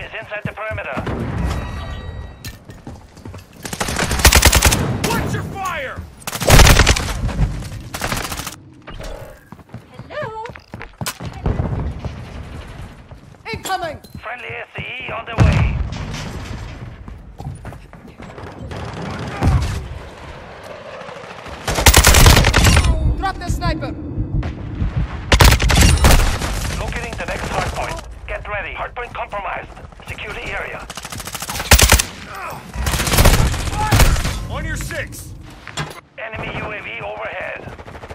Enemies inside the perimeter. Watch your fire! Hello? Incoming! Friendly SCE on the way. Drop the sniper! Locating the next hardpoint. Get ready. Hardpoint compromised. Secure the area. On your six! Enemy UAV overhead.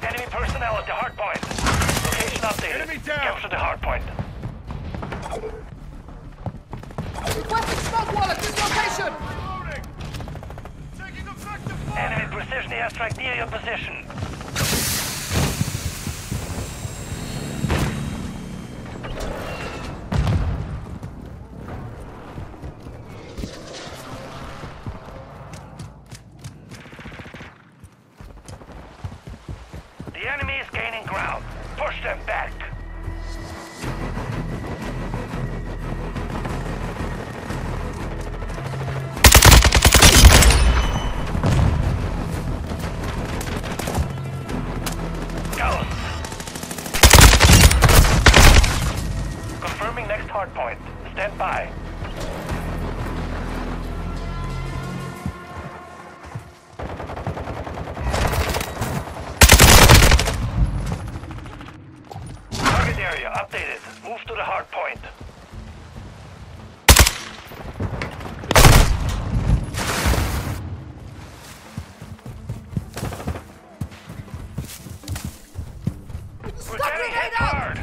Enemy personnel at the hardpoint. Location updated. Enemy down. Capture the hardpoint. Requesting smoke wall at this location! Reloading! Taking effective fire! Enemy precision airstrike near your position. The enemy is gaining ground. Push them back. Ghost. Confirming next hardpoint. Stand by. updated. Move to the hard point. We're getting hit hard!